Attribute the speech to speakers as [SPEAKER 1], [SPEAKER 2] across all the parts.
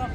[SPEAKER 1] 아,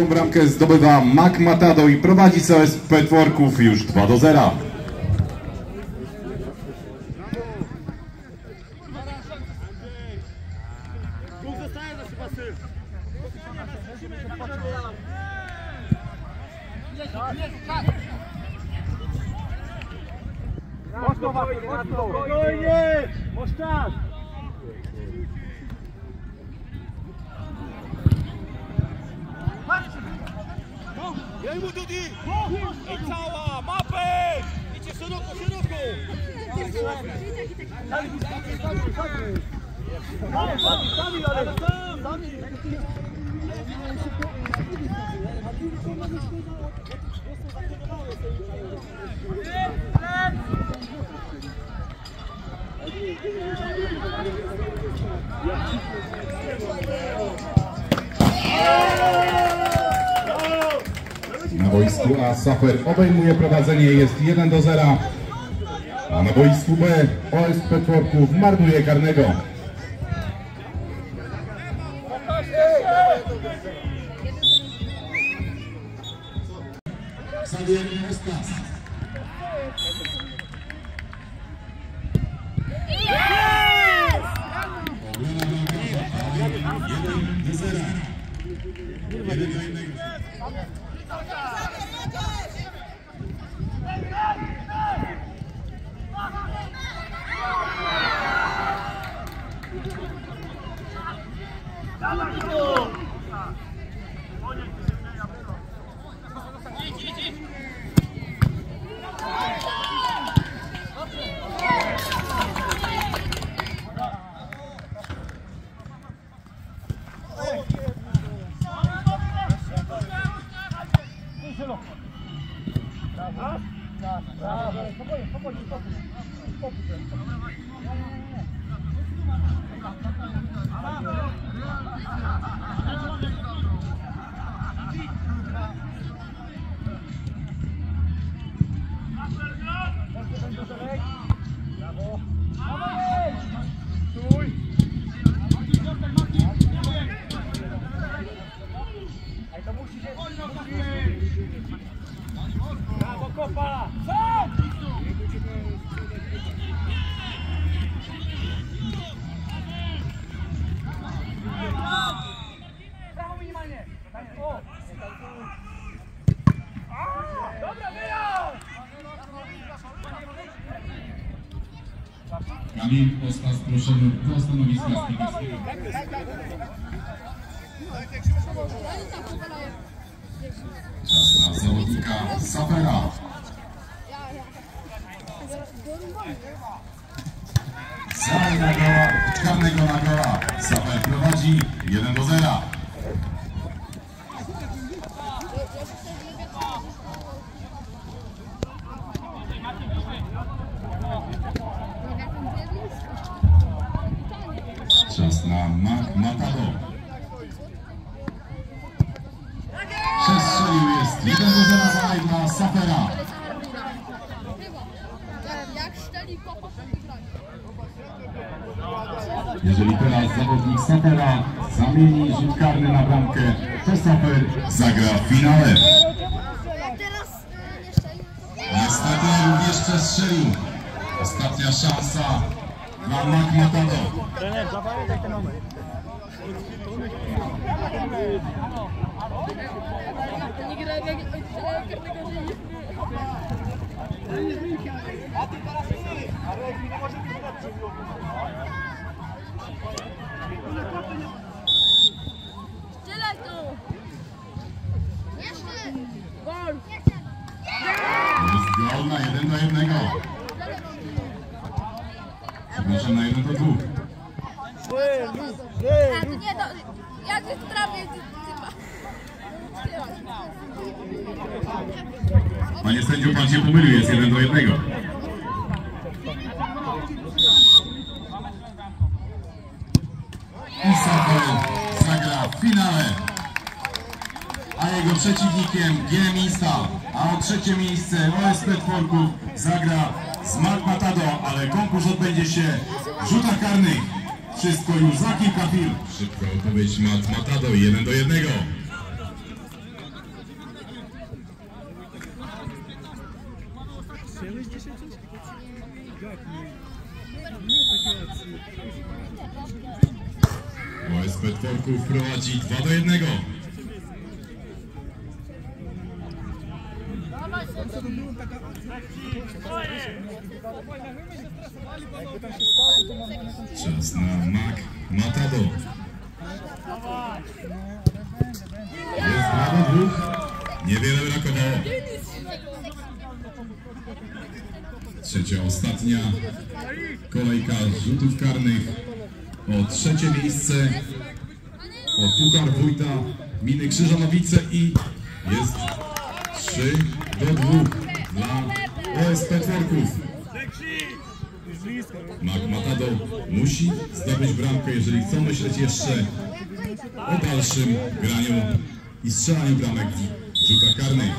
[SPEAKER 1] Drugą bramkę zdobywa Mac Matado i prowadzi CS Petworków już 2 do 0.
[SPEAKER 2] Spokojnie! Masz czas! Jemu tudi! I cała, mapę! Idźcie szeroko, szeroko! Thank
[SPEAKER 1] you. Boisku A Safer obejmuje prowadzenie, jest 1 do 0. A na boisku B OS Petworków marnuje karnego.
[SPEAKER 3] Xavier Mostas. Obrona bramkarza, 1 do 0. 1 do 1.
[SPEAKER 2] Brawo, kopa! Brawo, minimalnie! O! Dobra, wyjął!
[SPEAKER 3] Kamil Ostas proszony do stanowiska spikerskiego. Czas na zawodnika Safera.
[SPEAKER 1] Za goła, karnego na goła. Safer prowadzi 1 do 0. Czas na Mac Matado. Przestrzelił jest 1 do 0 dalej dla Safera. Jeżeli teraz zawodnik Safera zamieni rzut karny na bramkę, to Safer zagra w finale.
[SPEAKER 4] Jak teraz y, nie szczeli, to
[SPEAKER 1] Niestety również przestrzelił. Ostatnia szansa dla Mac Matado.
[SPEAKER 4] nie grałem jak strzelałem karnego nie Strzelaj tu! Jeszcze! Gol!
[SPEAKER 1] Jest gol na 1 do 1. Przepraszam, na 1 do 2.
[SPEAKER 4] A, to nie, jest prawie, ty, ty ma...
[SPEAKER 1] Panie sędziu, pan się pomylił, jest 1 do 1. I Safer zagra w finale. A jego przeciwnikiem GMista, a o trzecie miejsce OSP Tworków zagra Smart Matado, ale konkurs odbędzie się w rzutach karnych. Wszystko już za kilka chwil. Szybko odpowiedź Mat Matado, 1 do 1. OSP Tworków prowadzi 2 do 1. Czas na Mac Matado. Jest 2 do 2. Niewiele brakowało. Trzecia, ostatnia kolejka rzutów karnych o trzecie miejsce o Puchar Wójta Miny Krzyżanowice i jest 3 do 2 dla OSP Tworków. Mac Matado musi zdobyć bramkę, jeżeli chcą myśleć jeszcze o dalszym graniu i strzelaniu bramek w rzutach karnych.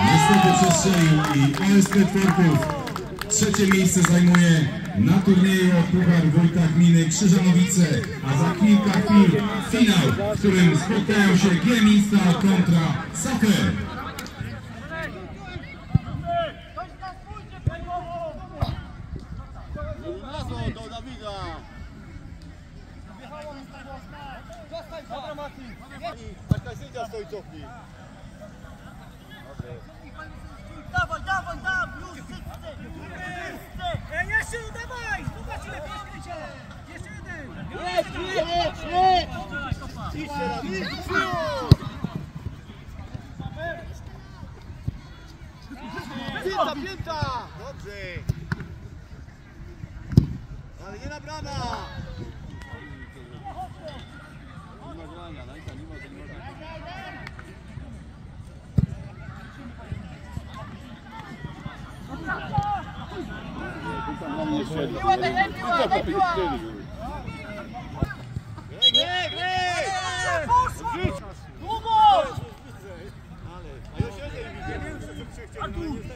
[SPEAKER 1] Niestety przestrzelił i OSP Tworków trzecie miejsce zajmuje na turnieju Puchar Wójta Gminy Krzyżanowice, a za kilka chwil finał, w którym spotkają się Giemista kontra Safer.
[SPEAKER 2] Taka sędzia stoi cofnij.
[SPEAKER 5] Dawaj, dawaj, dawaj, już! Ej, jeszcze dawaj! Zobacz ile pięknie Jeszcze
[SPEAKER 2] na! Pięta, pięta! Dobrze! Ale nie na brama!
[SPEAKER 5] Piła, daj, daj, piła, daj, piła!
[SPEAKER 2] Greg, Greg!
[SPEAKER 5] Długo!
[SPEAKER 2] Ale, a ja się nie widzę.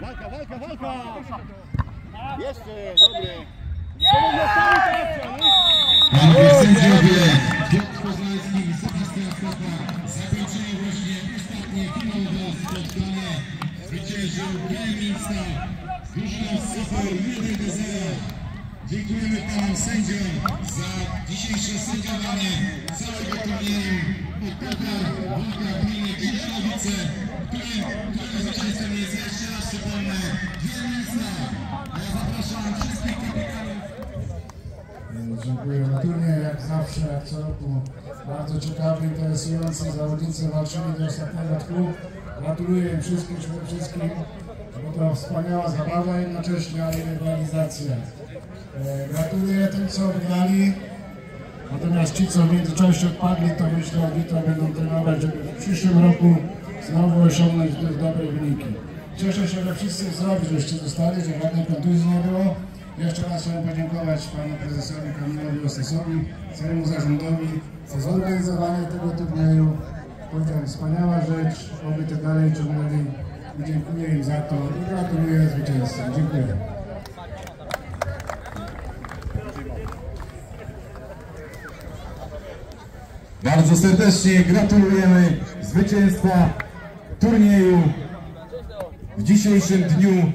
[SPEAKER 2] Walka, walka, walka! Jeszcze, dobry!
[SPEAKER 1] Panowie sędziowie, Piotr Poznański i Sebastian Kopa zakończyli właśnie ostatnie finałowe spotkanie. Zwyciężył Bielmińska, drużyna Sopor 1 do 0. Dziękujemy panom sędziom za dzisiejsze sędziowanie całego turnieju o Puchar Wójta Gminy Krzyżanowice, którym, którym zwycięzcą jest jeszcze raz przypomnę Giemista miejsce. A ja zapraszam wszystkich kapitanów.
[SPEAKER 6] Dziękuję. Turniej jak zawsze, jak co roku bardzo ciekawy, interesujący zawodnicy walczyli do ostatniego tchu. Gratuluję im wszystkim przede wszystkim, bo to wspaniała zabawa jednocześnie, ale i rywalizacja. Gratuluję tym, co wygrali. Natomiast ci, co w międzyczasie odpadli, to myślę, że jutro będą trenować, żeby w przyszłym roku znowu osiągnąć do- dobre wyniki. Cieszę się, że wszyscy zdrowi, żeście zostali, że żadnej kontuzji nie było. Jeszcze raz chciałem podziękować panu prezesowi Kamilowi Ostesowi, całemu zarządowi za zorganizowanie tego turnieju. Powiedziałem, wspaniała rzecz, oby to dalej ciągnęli i dziękuję im za to i gratuluję zwycięzcom. Dziękuję.
[SPEAKER 1] Bardzo serdecznie gratulujemy zwycięstwa turnieju w dzisiejszym dniu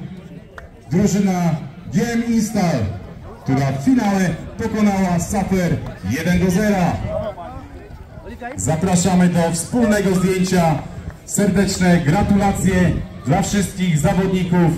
[SPEAKER 1] drużyna GM Instal, która w finale pokonała Safer 1 do 0. Zapraszamy do wspólnego zdjęcia. Serdeczne gratulacje dla wszystkich zawodników